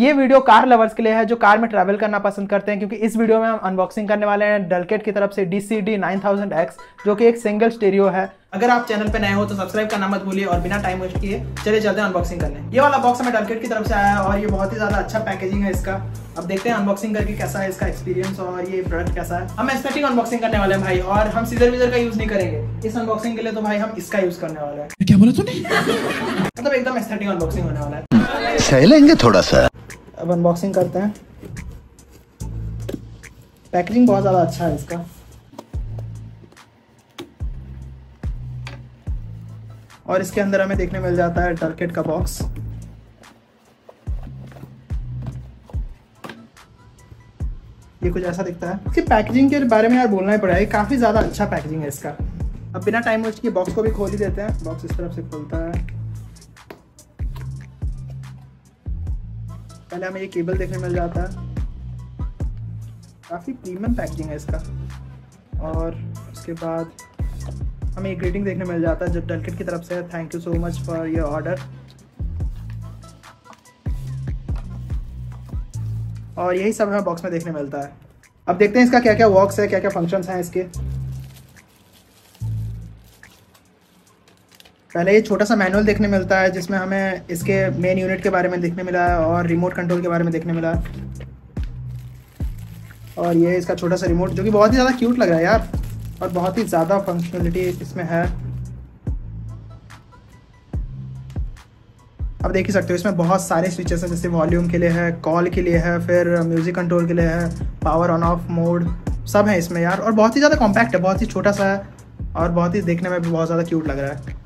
ये video car lovers के लिए है जो कार में ट्रैवल करना पसंद करते हैं क्योंकि इस वीडियो में हम अनबॉक्सिंग करने वाले हैं डलकेट की तरफ़ से D C D nine thousand X जो कि एक सिंगल स्टेरियो है। अगर आप चैनल पे नए हो तो सब्सक्राइब करना मत भूलिए और बिना टाइम वेस्ट किए चले चलते हैं अनबॉक्सिंग करने। ये वाला बॉक्स हमें डलकेट की तरफ़ से आया है और ये बहुत ही ज़्यादा अच्छा पैकेजिंग है इसका। अब देखते हैं अनबॉक्सिंग करके कैसा है इसका एक्सपीरियंस और ये प्रोडक्ट कैसा है। हम एस्थेटिक अनबॉक्सिंग करने वाले हैं भाई और हम सीजर विजर का यूज़ नहीं करेंगे। इस अनबॉक्सिंग के लिए तो भाई हम इसका यूज़ करने वाले हैं। क्या बोला तूने? मतलब एकदम एस्थेटिक अनबॉक्सिंग होने वाला है। सह लेंगे थोड़ा सा। अब अनबॉक्सिंग करते हैं। पैकेजिंग बहुत ज़्यादा अच्छा है इसका। और इसके अंदर हमें देखने मिल जाता है टर्केट का बॉक्स ये कुछ ऐसा दिखता है। इसकी पैकेजिंग के बारे में यार बोलना ही पड़ेगा। काफ़ी ज़्यादा अच्छा पैकेजिंग है इसका। अब बिना टाइम वेस्ट किए बॉक्स को भी खोल ही देते हैं। बॉक्स इस तरफ़ से खोलता है। पहले हमें ये केबल देखने मिल जाता है। काफ़ी प्रीमियम पैकेजिंग है इसका। और उसके बाद हमें एक ग्रीटिंग देखने मिल जाता है जब डलकिट की तरफ़ से। Thank you so much for your order और यही सब हमें बॉक्स में देखने मिलता है। अब देखते हैं इसका क्या क्या वर्क्स है क्या क्या फ़ंक्शंस हैं इसके। पहले ये छोटा सा मैनुअल देखने मिलता है, जिसमें हमें इसके मेन यूनिट के बारे में देखने मिला है और रिमोट कंट्रोल के बारे में देखने मिला है। और ये इसका छोटा सा रिमोट जो कि बहुत ही ज़्यादा क्यूट लग रहा है यार, और बहुत ही ज़्यादा फंक्शनलिटी इसमें है। अब देख ही सकते हो, इसमें बहुत सारे स्विचेस हैं, जैसे वॉल्यूम के लिए है कॉल के लिए है, फिर म्यूज़िक कंट्रोल के लिए है पावर ऑन ऑफ़ मोड सब है इसमें यार, और बहुत ही ज़्यादा कॉम्पैक्ट है, बहुत ही छोटा सा है, और बहुत ही देखने में भी बहुत ज़्यादा क्यूट लग रहा है।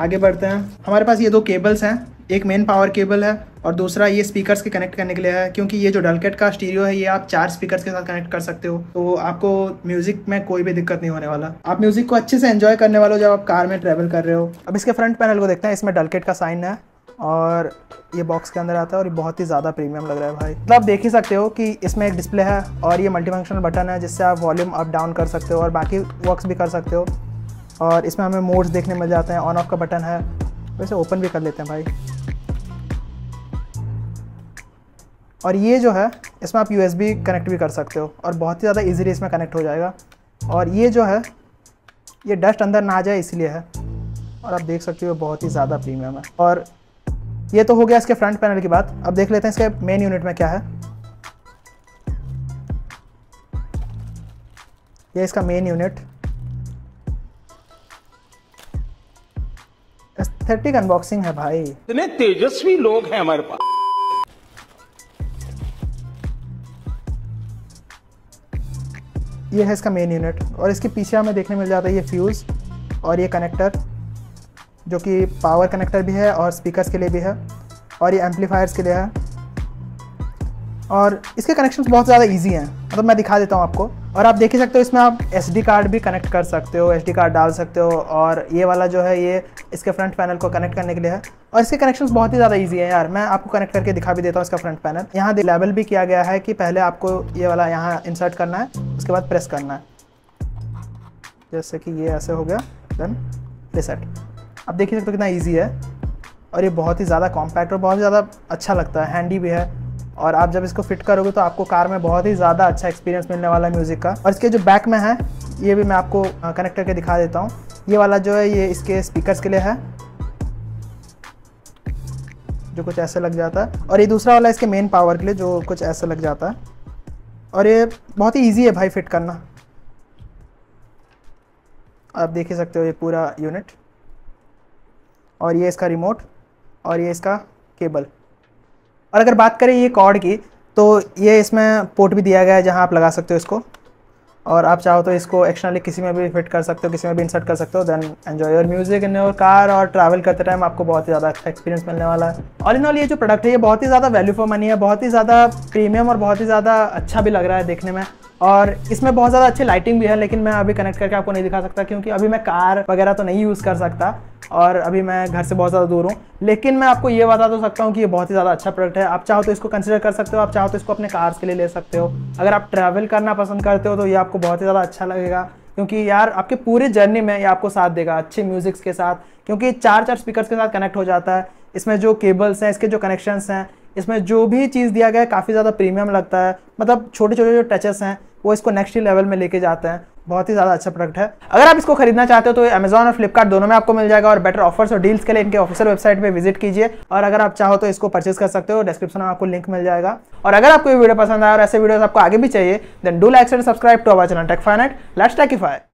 आगे बढ़ते हैं। हमारे पास ये दो केबल्स हैं, एक मेन पावर केबल है और दूसरा ये स्पीकर्स के कनेक्ट करने के लिए है, क्योंकि ये जो डलकेट का स्टीरियो है, ये आप चार स्पीकर्स के साथ कनेक्ट कर सकते हो। तो आपको म्यूज़िक में कोई भी दिक्कत नहीं होने वाला। आप म्यूज़िक को अच्छे से एंजॉय करने वाले हो जब आप कार में ट्रेवल कर रहे हो। अब इसके फ्रंट पैनल को देखते हैं, इसमें डलकेट का साइन है और ये बॉक्स के अंदर आता है और ये बहुत ही ज़्यादा प्रीमियम लग रहा है भाई। मतलब आप देख ही सकते हो कि इसमें एक डिस्प्ले है और ये मल्टीफंक्शनल बटन है, जिससे आप वॉल्यूम अप डाउन कर सकते हो और बाकी वर्क्स भी कर सकते हो। और इसमें हमें मोड्स देखने मिल जाते हैं ऑन ऑफ़ का बटन है। वैसे ओपन भी कर लेते हैं भाई। और ये जो है, इसमें आप यूएसबी कनेक्ट भी कर सकते हो और बहुत ही ज़्यादा ईजीली इसमें कनेक्ट हो जाएगा। और ये जो है, ये डस्ट अंदर ना आ जाए इसलिए है। और आप देख सकते हो बहुत ही ज़्यादा प्रीमियम है। और ये तो हो गया इसके फ्रंट पैनल की बात। अब देख लेते हैं इसके मेन यूनिट में क्या है। ये इसका मेन यूनिट एस्थेटिक अनबॉक्सिंग है भाई। इतने तेजस्वी लोग हैं हमारे पास। ये है इसका मेन यूनिट और इसके पीछे हमें देखने मिल जाता है ये फ्यूज़ और ये कनेक्टर जो कि पावर कनेक्टर भी है और स्पीकर्स के लिए भी है और ये एम्पलीफायर्स के लिए है। और इसके कनेक्शन बहुत ज़्यादा इजी हैं। मतलब मैं दिखा देता हूँ आपको। और आप देख ही सकते हो इसमें आप एसडी कार्ड भी कनेक्ट कर सकते हो एसडी कार्ड डाल सकते हो और ये वाला जो है, ये इसके फ्रंट पैनल को कनेक्ट करने के लिए है। और इसके कनेक्शन बहुत ही ज़्यादा ईजी है यार। मैं आपको कनेक्ट करके दिखा भी देता हूँ इसका फ्रंट पैनल यहाँ लेवल भी किया गया है कि पहले आपको ये वाला यहाँ इंसर्ट करना है, उसके बाद प्रेस करना है। जैसे कि ये ऐसे हो गया देन रिसेट आप देख ही सकते हो कितना ईजी है। और ये बहुत ही ज़्यादा कॉम्पैक्ट और बहुत ज़्यादा अच्छा लगता है। हैंडी भी है। और आप जब इसको फिट करोगे तो आपको कार में बहुत ही ज़्यादा अच्छा एक्सपीरियंस मिलने वाला है म्यूज़िक का। और इसके जो बैक में है, ये भी मैं आपको कनेक्ट करके दिखा देता हूँ। ये वाला जो है, ये इसके स्पीकर्स के लिए है, जो कुछ ऐसे लग जाता है। और ये दूसरा वाला इसके मेन पावर के लिए, जो कुछ ऐसे लग जाता है। और ये बहुत ही ईजी है भाई फिट करना। आप देख ही सकते हो ये पूरा यूनिट और ये इसका रिमोट और ये इसका केबल और अगर बात करें ये कॉर्ड की तो ये इसमें पोर्ट भी दिया गया है जहाँ आप लगा सकते हो इसको। और आप चाहो तो इसको एक्सटर्नली किसी में भी फिट कर सकते हो, किसी में भी इंसर्ट कर सकते हो then enjoy your music in your car और ट्रैवल करते टाइम आपको बहुत ही ज़्यादा अच्छा एक्सपीरियंस मिलने वाला है। ऑल इन ऑल ये जो प्रोडक्ट है, ये बहुत ही ज़्यादा वैल्यू फॉर मनी है, बहुत ही ज़्यादा प्रीमियम और बहुत ही ज़्यादा अच्छा भी लग रहा है देखने में। और इसमें बहुत ज़्यादा अच्छी लाइटिंग भी है, लेकिन मैं अभी कनेक्ट करके आपको नहीं दिखा सकता, क्योंकि अभी मैं कार वगैरह तो नहीं यूज़ कर सकता और अभी मैं घर से बहुत ज़्यादा दूर हूँ। लेकिन मैं आपको ये बता तो सकता हूँ कि ये बहुत ही ज़्यादा अच्छा प्रोडक्ट है। आप चाहो तो इसको कंसिडर कर सकते हो, आप चाहो तो इसको अपने कार्स के लिए ले सकते हो। अगर आप ट्रैवल करना पसंद करते हो तो ये आपको बहुत ही ज़्यादा अच्छा लगेगा, क्योंकि यार आपके पूरे जर्नी में ये आपको साथ देगा, अच्छे म्यूजिक्स के साथ, क्योंकि चार चार स्पीकर के साथ कनेक्ट हो जाता है। इसमें जो केबल्स हैं, इसके जो कनेक्शंस हैं इसमें जो भी चीज़ दिया गया है, काफ़ी ज़्यादा प्रीमियम लगता है। मतलब छोटे छोटे जो टचेस हैं, वो इसको नेक्स्ट ही लेवल में लेके जाते हैं। बहुत ही ज़्यादा अच्छा प्रोडक्ट है। अगर आप इसको खरीदना चाहते हो तो अमेजॉन और फ्लिपकार्ट दोनों में आपको मिल जाएगा और बेटर ऑफर्स और डील्स के लिए इनके ऑफिशियल वेबसाइट पे विज़िट कीजिए। और अगर आप चाहो तो इसको परचेज कर सकते हो डिस्क्रिप्शन में आपको लिंक मिल जाएगा। और अगर आपको ये वीडियो पसंद आया और ऐसे वीडियोस आपको आगे भी चाहिए then do like and subscribe to our channel tech finate let's techify